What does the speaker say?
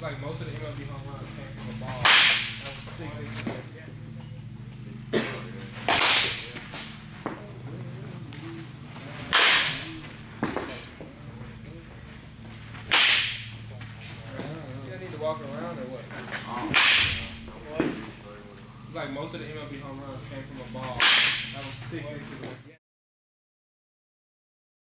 Like most of the MLB home runs. came You need to walk around or what? Like most of the MLB home runs came from a ball that was six inches away.